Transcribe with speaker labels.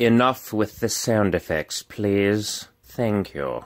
Speaker 1: Enough with the sound effects, please. Thank you.